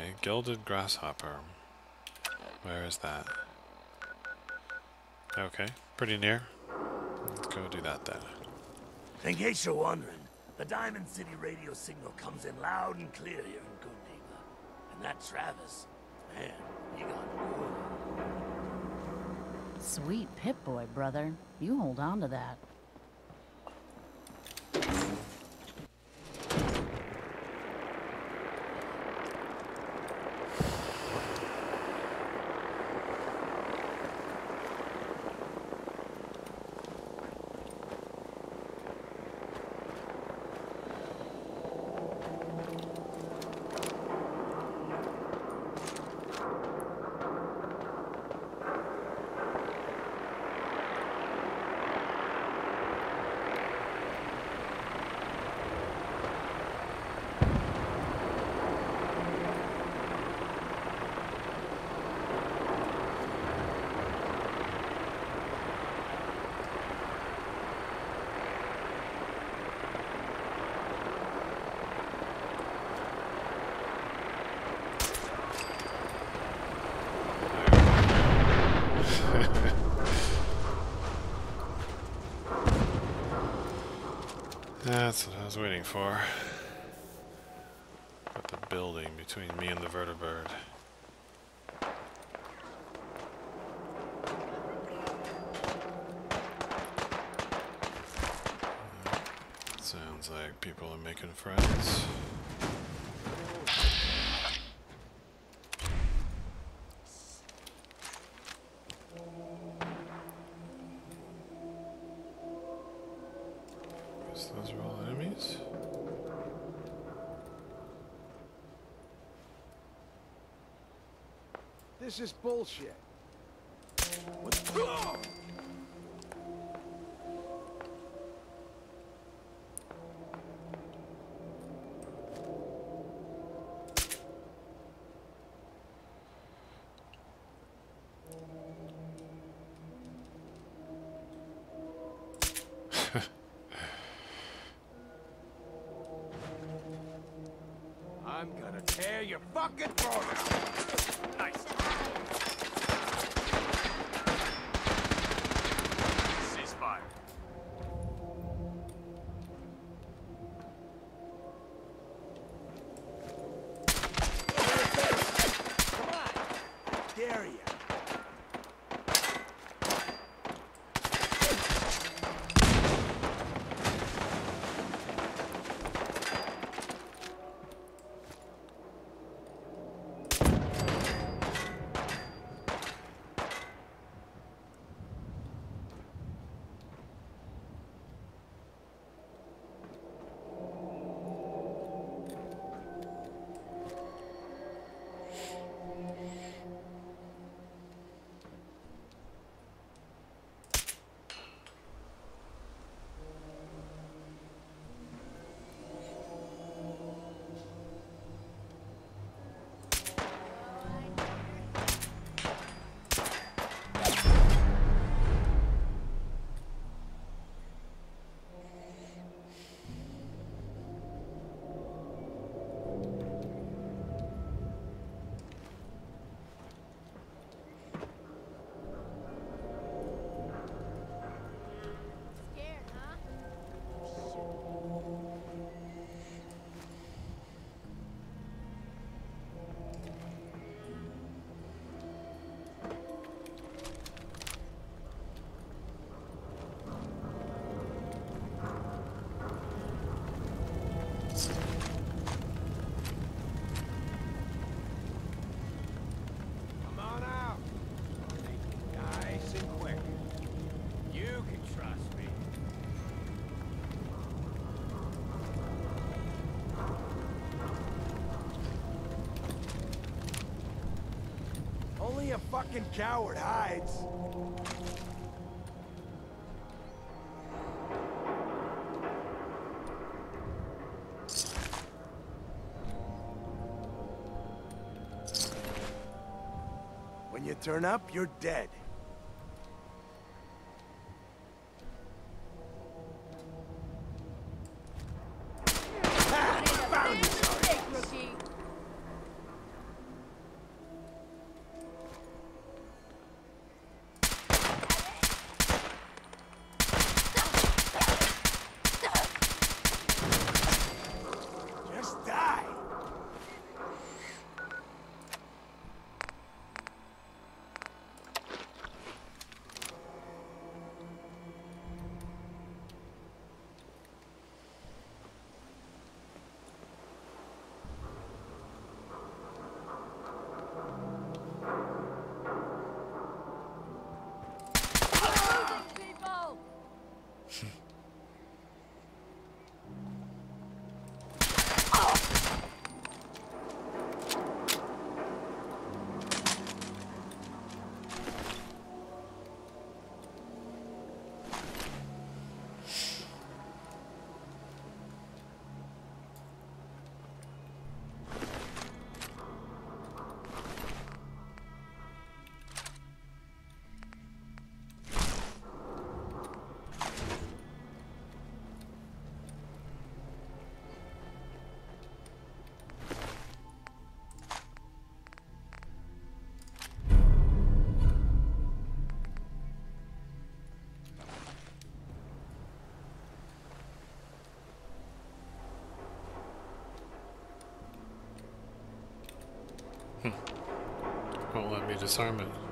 Okay, gilded grasshopper. Where is that? Okay, pretty near. Let's go do that then. In case you're wondering, the Diamond City radio signal comes in loud and clear here in Good Neighbor. And that Travis, man, he got good. Sweet Pip-Boy, brother. You hold on to that. That's what I was waiting for. Got the building between me and the vertibird. Hmm. Sounds like people are making friends. This is bullshit. A fucking coward hides. When you turn up, you're dead. Won't let me disarm it.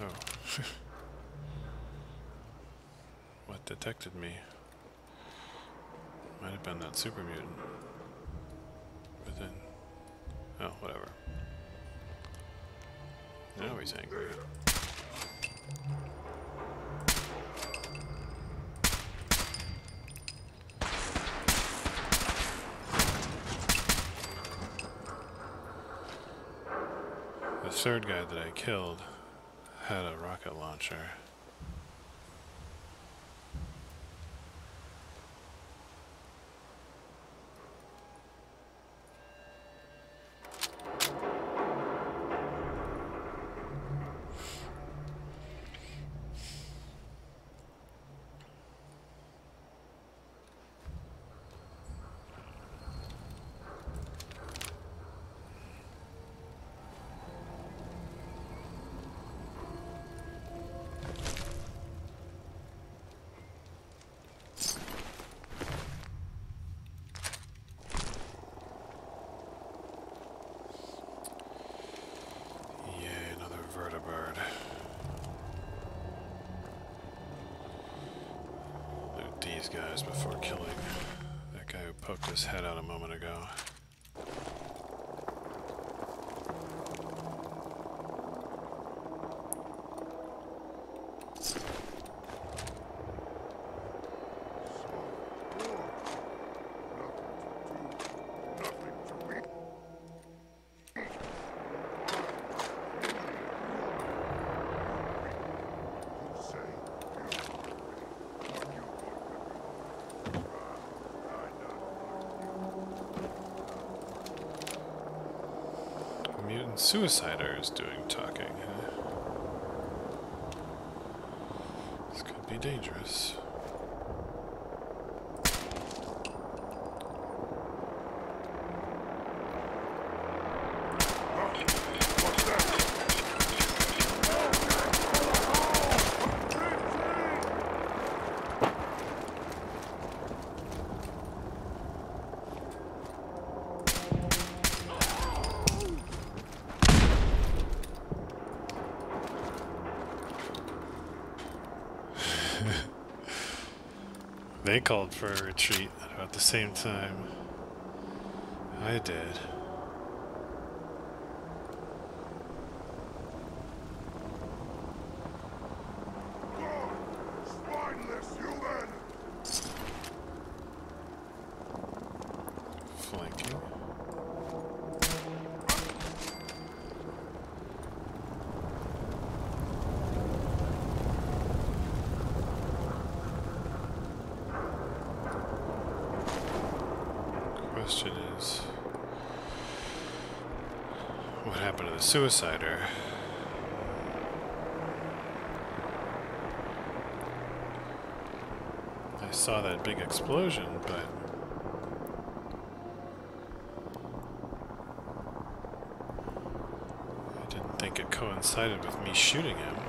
Oh. what detected me? Might have been that super mutant. But then. Oh, whatever. Now he's angry. The third guy that I killed had a rocket launcher. Yay, another vertibird. Loot these guys before killing that guy who poked his head out a moment ago. Mutant Suicider is doing talking. huh? This could be dangerous. They called for a retreat at about the same time. I did. Question is, what happened to the suicider? I saw that big explosion, but I didn't think it coincided with me shooting him.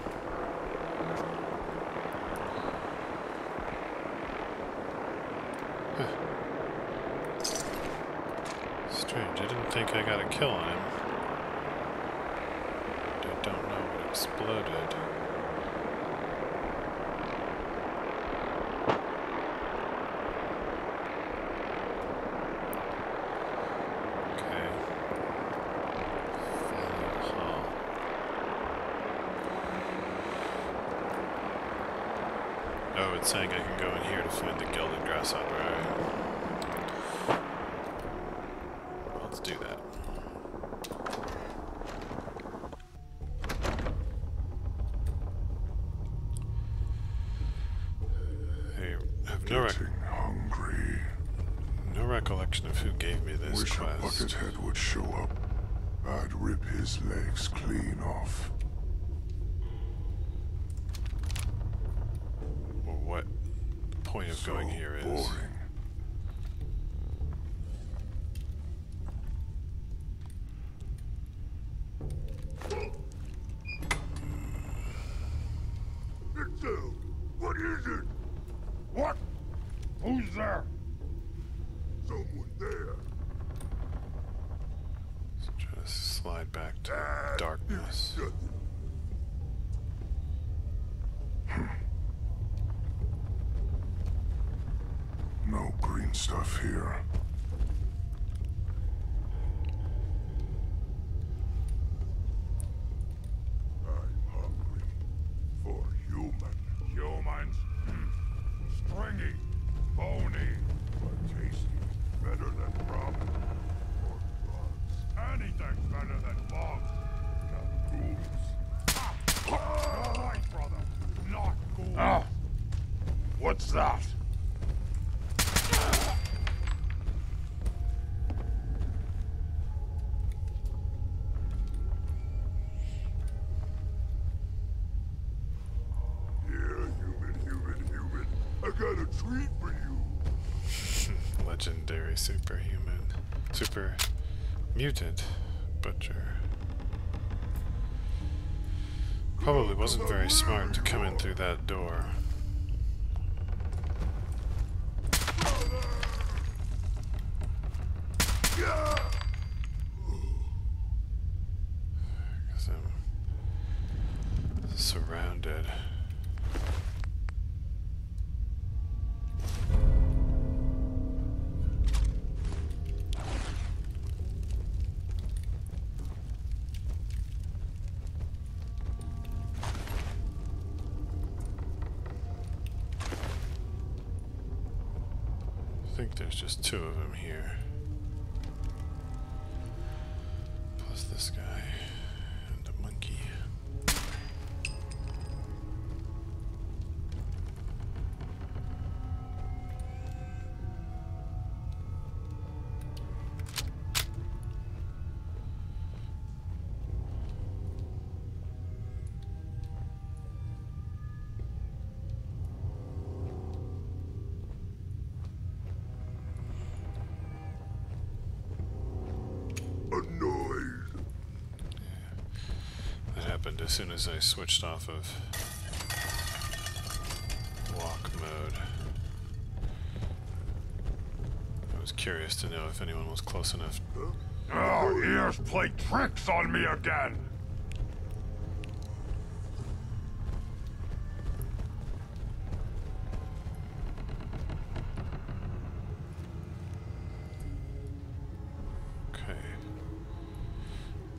For you. Legendary superhuman. Super mutant butcher. Probably wasn't very smart to come in through that door. Think there's just two of them here. Soon as I switched off of walk mode. I was curious to know if anyone was close enough. Oh, ears play tricks on me again. Okay.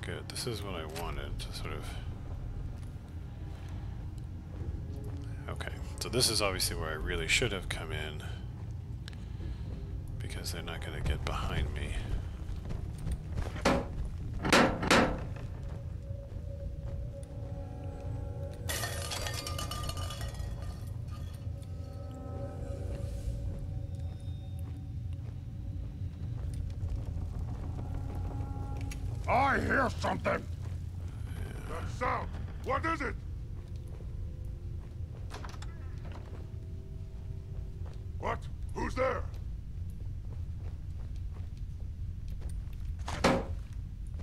Good. This is what I wanted to sort of. So this is obviously where I really should have come in. Because they're not going to get behind me. I hear something. That sound. What is it? What? Who's there?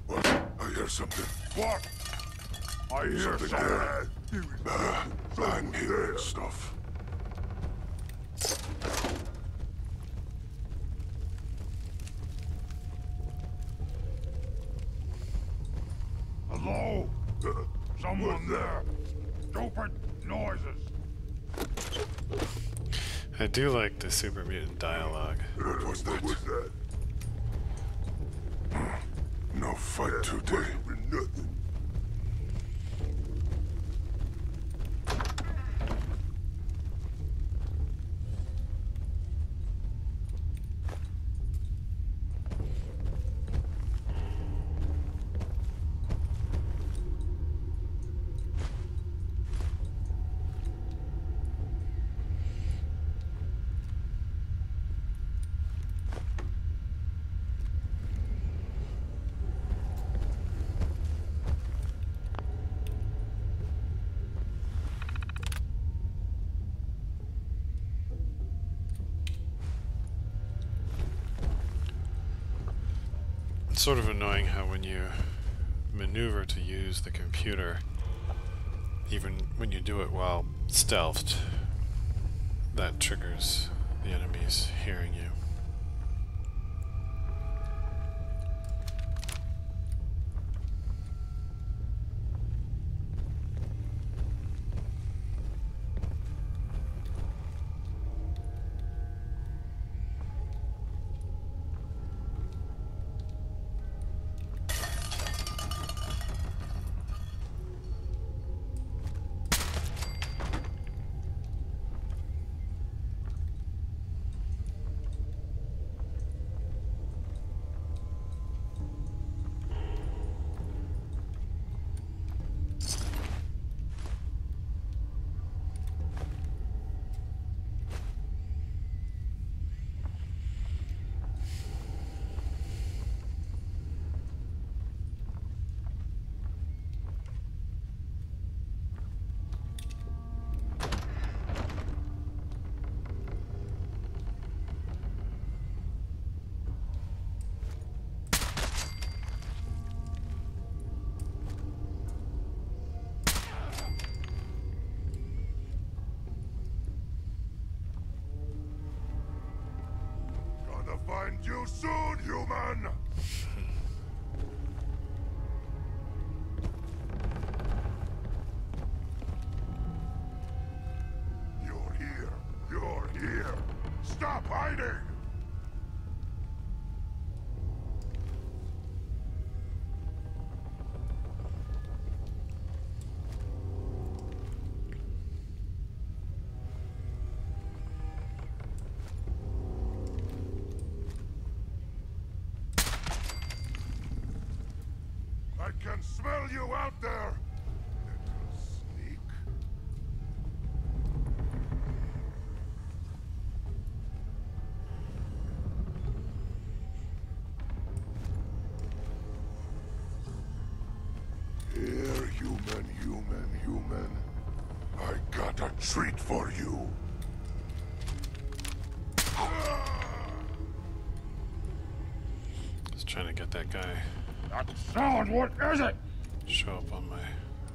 What? I hear something. What? I hear Something something. there. Ah, I'm hearing stuff. Hello? Uh, Someone what's there. Stupid noises. I do like the super mutant dialogue. What was that? Sort of annoying how when you maneuver to use the computer, even when you do it while stealthed, that triggers the enemies hearing you. You soon, human! Smell you out there! Little sneak. Here, human, human, human. I got a treat for you. Just trying to get that guy That sound, what is it? Show up on my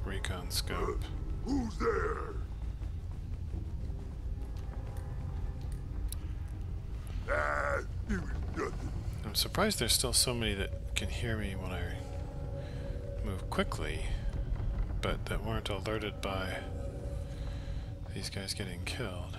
recon scope. Who's there? Ah, you nothing. I'm surprised there's still so many that can hear me when I move quickly, but that weren't alerted by these guys getting killed.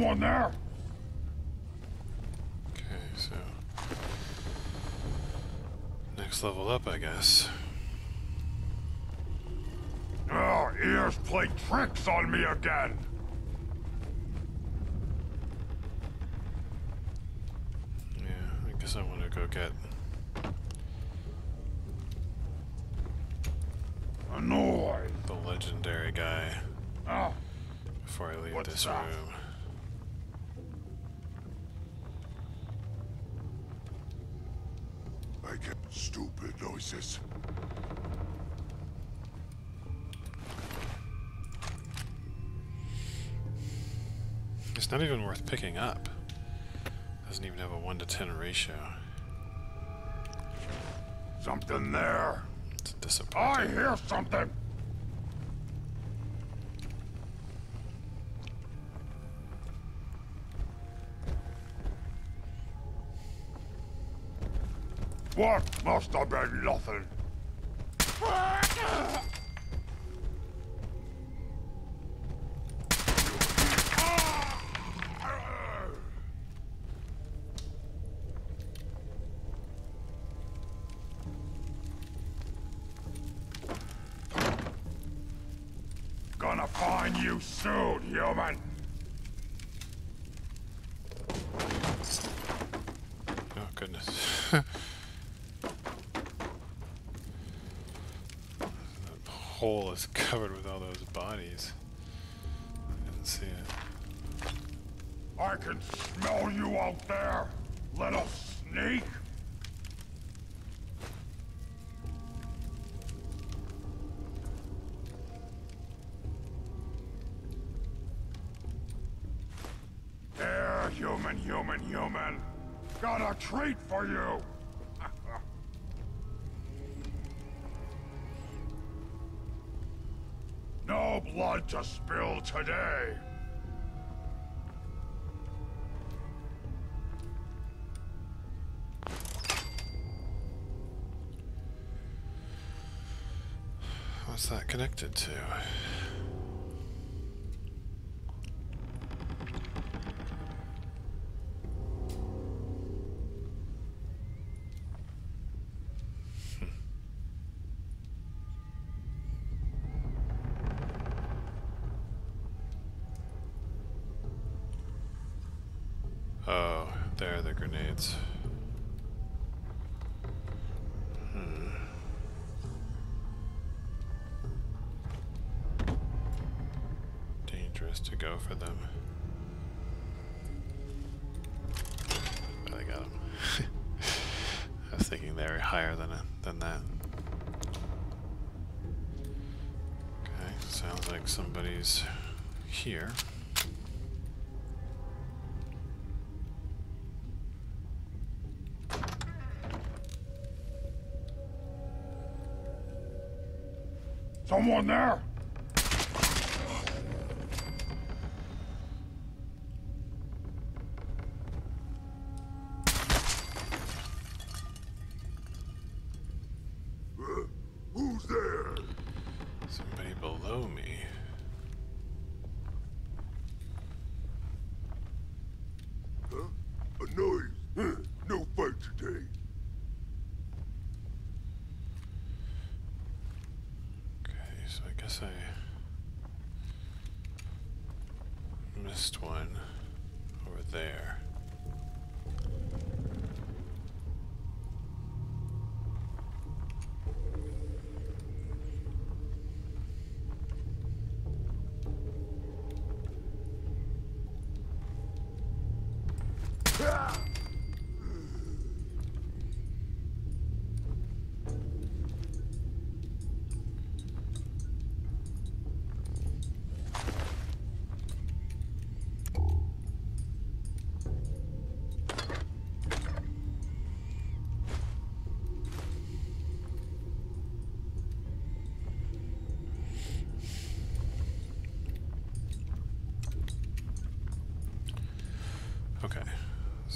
Someone there? Okay, so next level up, I guess. Oh, ears play tricks on me again. Yeah, I guess I want to go get Annoyed. the legendary guy Oh, before I leave What's this that? room. Noises. It's not even worth picking up. Doesn't even have a 1 to 10 ratio. Something there. It's I hear something. What must have been nothing? Gonna find you soon, human! Oh, goodness. hole is covered with all those bodies. I didn't see it. I can smell you out there, little sneak. What's that connected to? Were higher than than that. Okay, sounds like somebody's here. Someone there?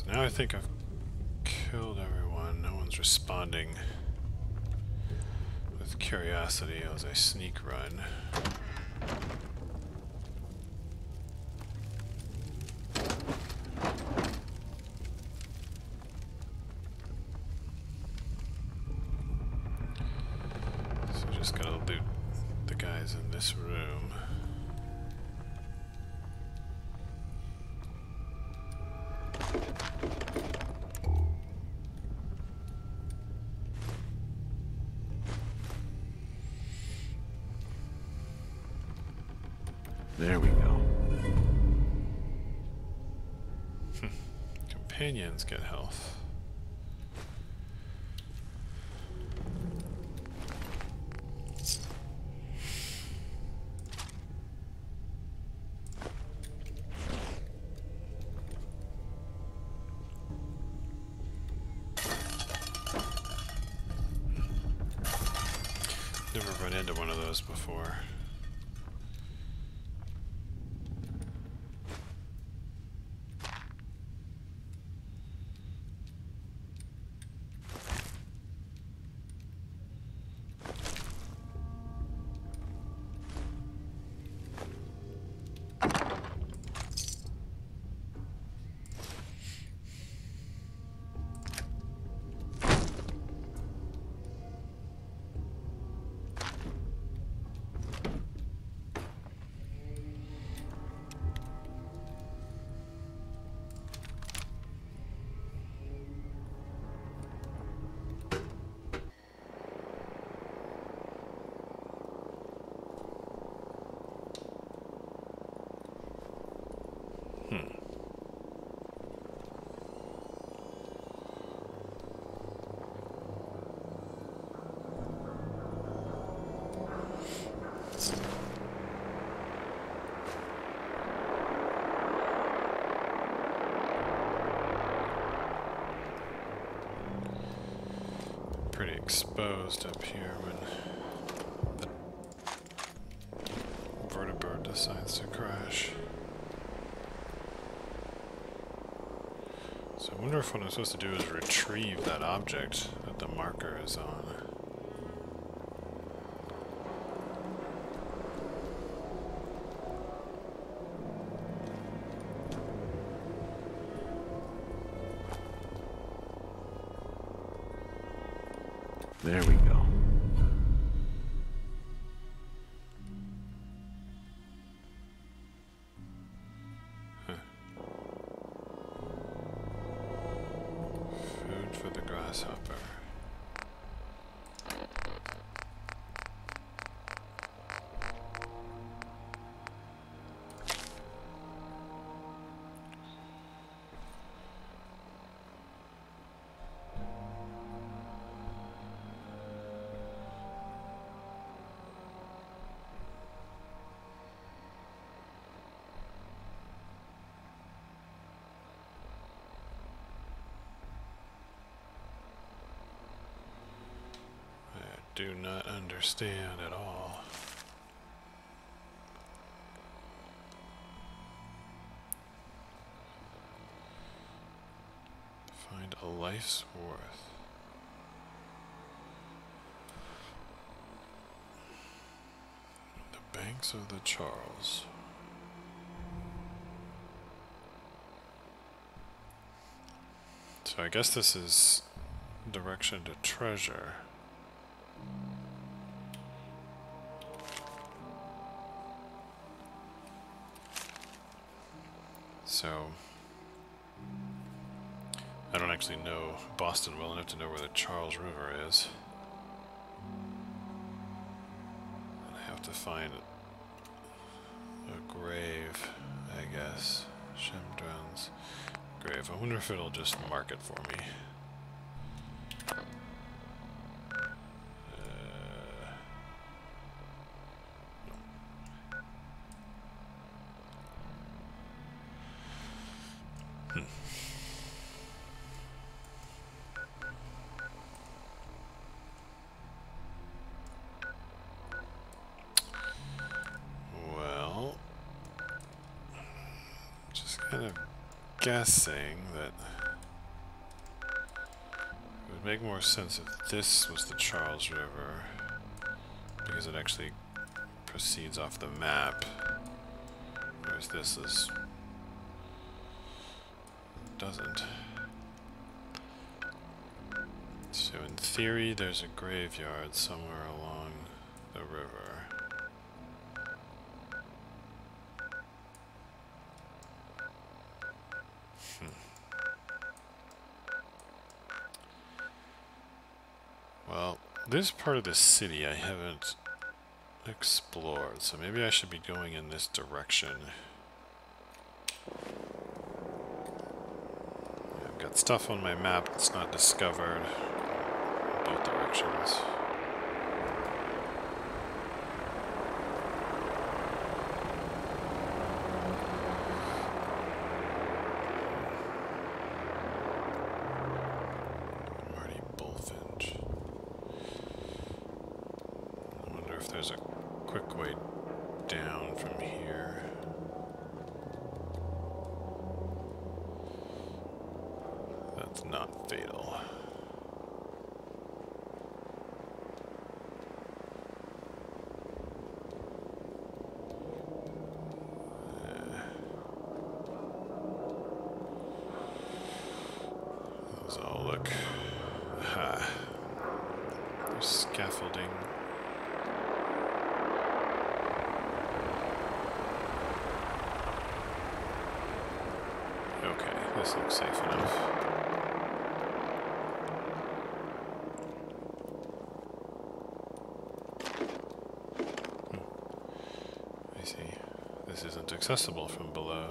Now I think I've killed everyone. No one's responding with curiosity as I sneak run. Companions get. Exposed up here when the vertibird decides to crash. So I wonder if what I'm supposed to do is retrieve that object that the marker is on. There we go. Do not understand at all. Find a life's worth. The banks of the Charles. So I guess this is direction to treasure. I don't actually know Boston well enough to know where the Charles River is. And I have to find a grave, I guess. Shem Drowne's grave. I wonder if it'll just mark it for me. Uh, Well, just kind of guessing that it would make more sense if this was the Charles River, because it actually proceeds off the map, whereas this is doesn't. So in theory, there's a graveyard somewhere along the river. Well, this part of the city I haven't explored, so maybe I should be going in this direction. I've got stuff on my map that's not discovered. Both directions. isn't accessible from below.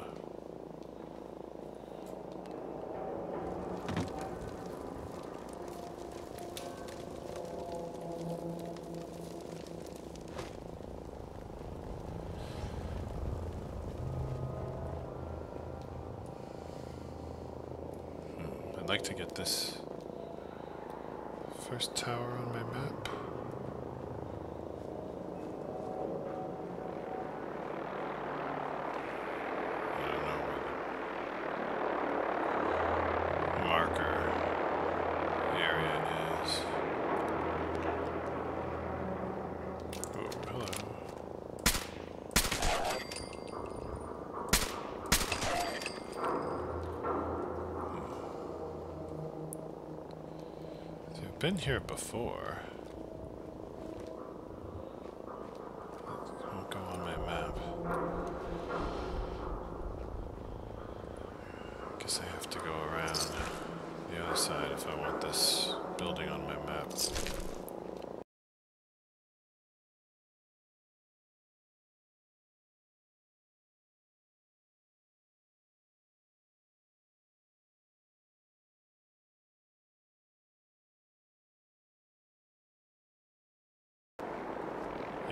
Hmm. I'd like to get this first tower on my map. Been here before. I'll go on my map. Guess I have to go around the other side if I want this building on my map.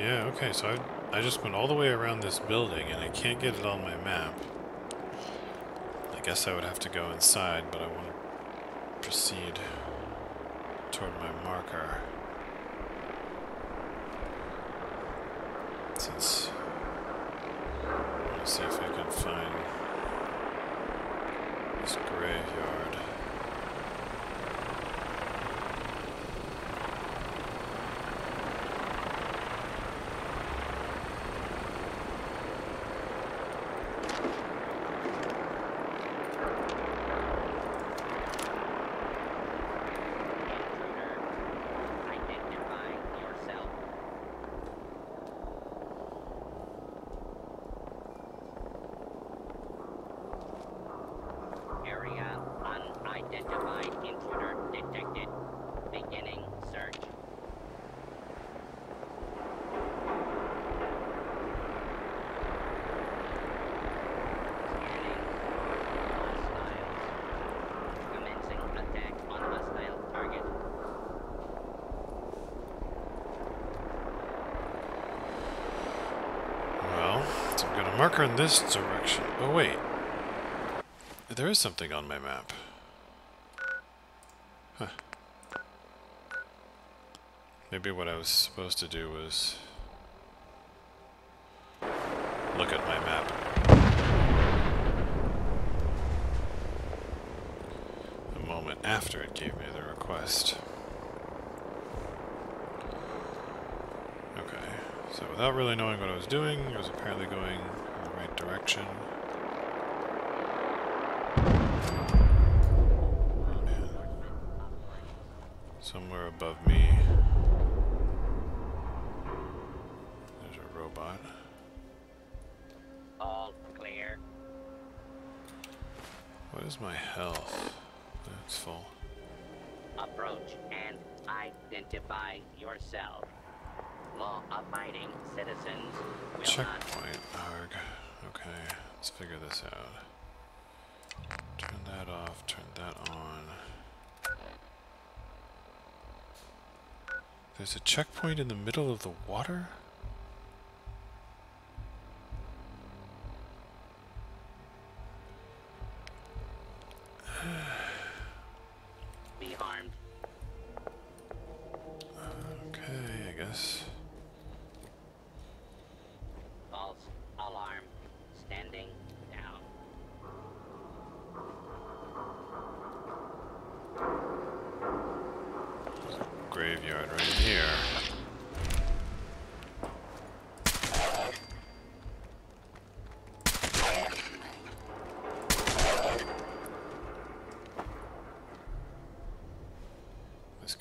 Yeah, okay, so I, I just went all the way around this building and I can't get it on my map. I guess I would have to go inside, but I want to proceed toward my marker. Since to see if I can find this graveyard. Identify yourself. Area unidentified intruder detected. Beginning search. Scanning. Hostiles. Commencing attack on hostile target. Well, so I'm gonna marker in this direction. Oh wait. There is something on my map. Huh. Maybe what I was supposed to do was look at my map. A moment after it gave me the request. Okay, so without really knowing what I was doing, I was apparently going direction. Man. Somewhere above me, there's a robot. All clear. What is my health? That's full. Approach and identify yourself. Law-abiding citizens will not Checkpoint, arg. Okay, let's figure this out. Turn that off, turn that on. There's a checkpoint in the middle of the water?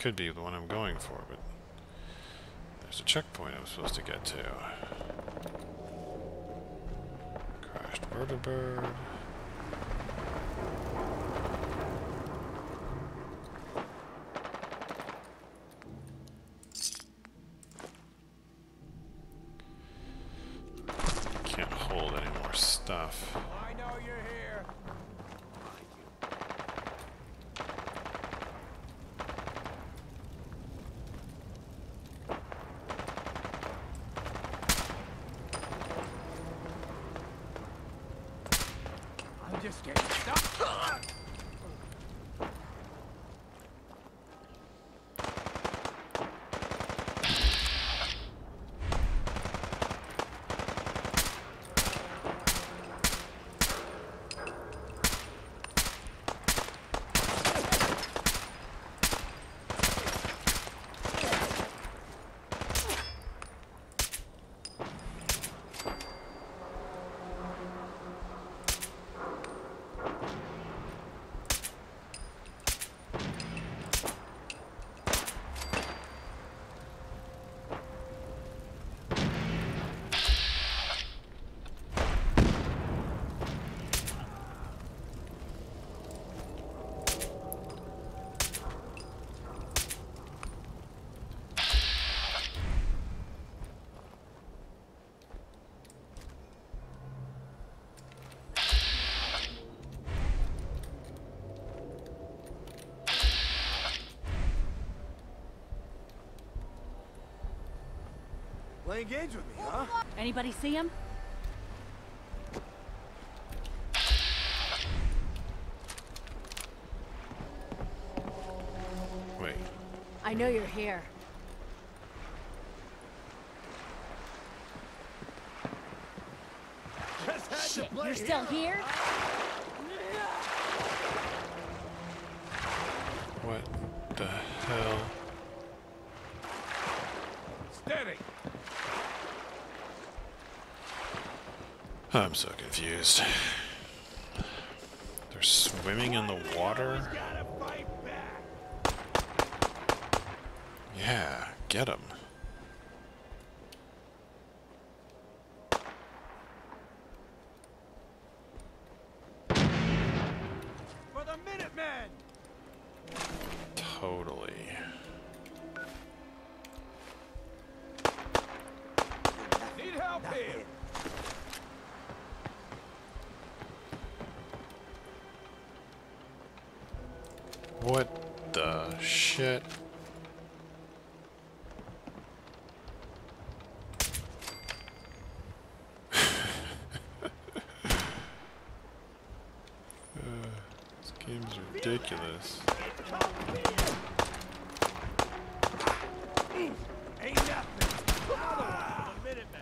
Could be the one I'm going for, but there's a checkpoint I'm supposed to get to. Crashed vertibird. Can't hold any more stuff. I know you're here. I'm stuck. Playing games with me, huh? Anybody see him? Wait. I know you're here. Shit, you're still hero. here? What the hell? Steady. I'm so confused. They're swimming in the water? Yeah, get them. Ridiculous. Ain't nothing. The Minutemen.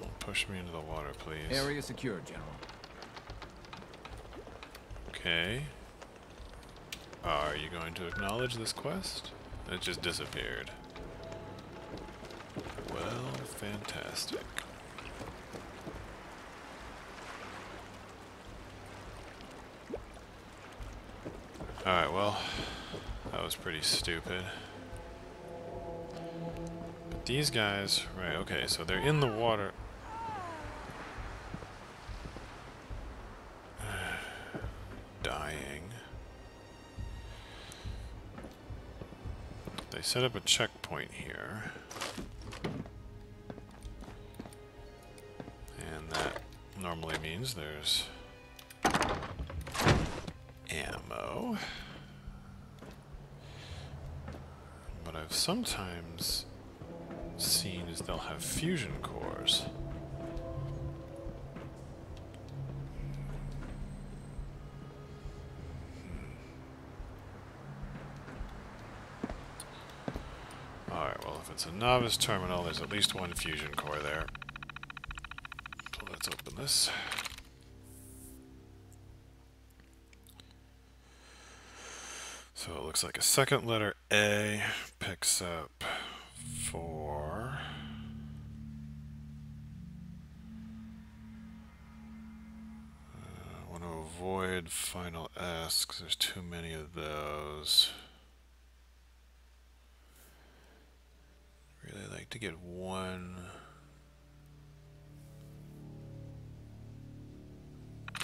Don't push me into the water, please. Area secure, General. Okay. Are you going to acknowledge this quest? It just disappeared. Well, fantastic. Alright, well, that was pretty stupid. But these guys, right, okay, so they're in the water. dying. They set up a checkpoint here. And that normally means there's ammo. What I've sometimes seen is they'll have fusion cores. Alright, well, if it's a novice terminal, there's at least one fusion core there. So let's open this. So it looks like a second letter A picks up four. I want to avoid final S because there's too many of those. Really like to get one.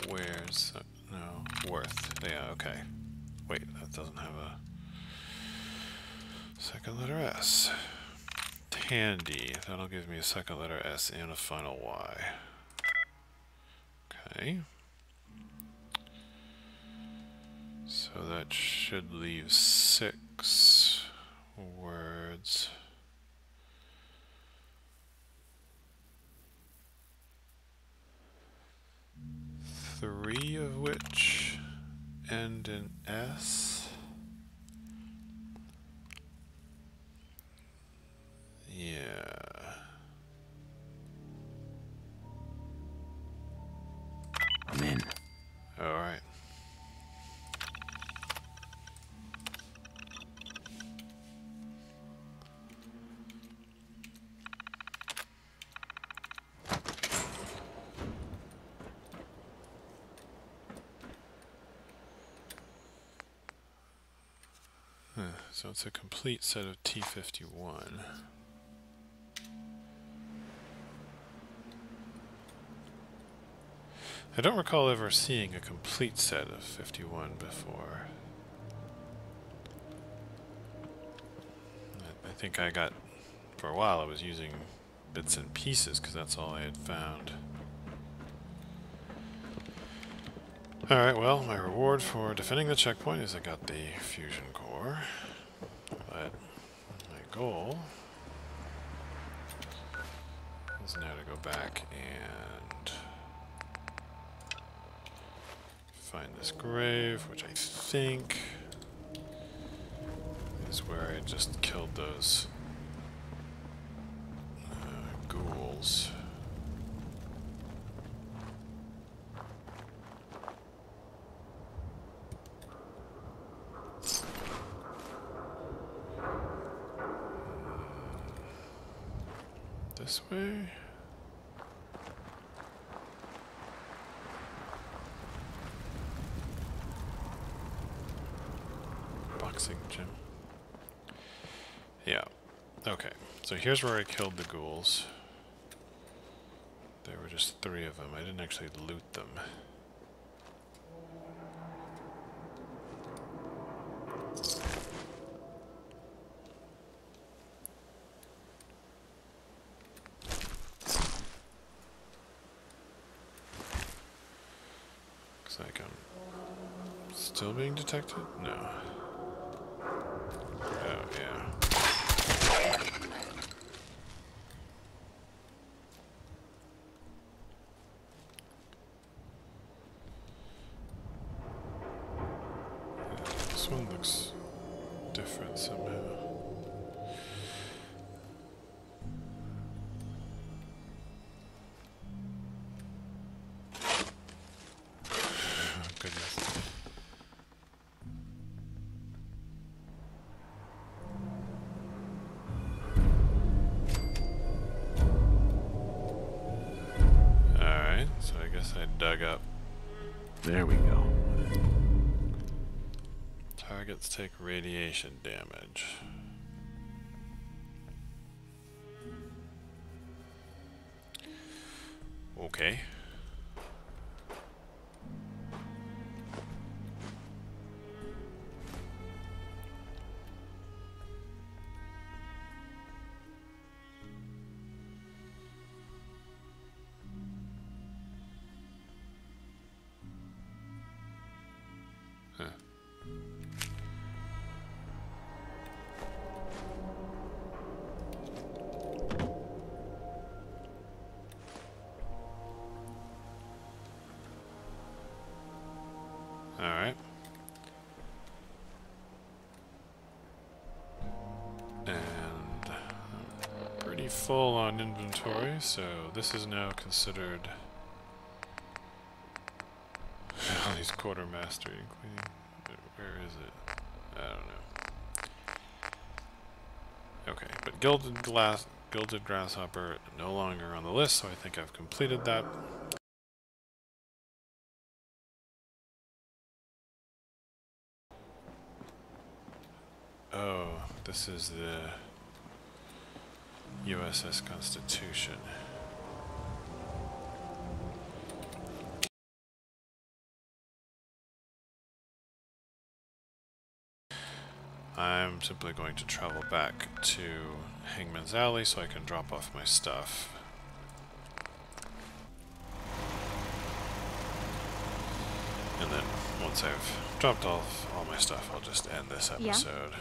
Where's uh, no worth? Yeah, okay. Wait, that doesn't have a second letter S. Tandy, that'll give me a second letter S and a final Y. Okay. So that should leave six words. Three of which end in S. Yeah. So it's a complete set of T51. I don't recall ever seeing a complete set of 51 before. I- think I got, for a while I was using bits and pieces because that's all I had found. Alright, well, my reward for defending the checkpoint is I got the fusion core. Goal. Is now to go back and find this grave, which I think is where I just killed those uh, ghouls. This way? Boxing gym. Yeah. Okay. So here's where I killed the ghouls. There were just three of them. I didn't actually loot them. Looks like I'm still being detected? No. Dug up. There we go. Targets take radiation damage. Full on inventory, so this is now considered all these quartermaster including where is it? I don't know. Okay, but gilded glass gilded grasshopper no longer on the list, so I think I've completed that. Oh, this is the USS Constitution. I'm simply going to travel back to Hangman's Alley so I can drop off my stuff. And then once I've dropped off all my stuff, I'll just end this Yeah? episode.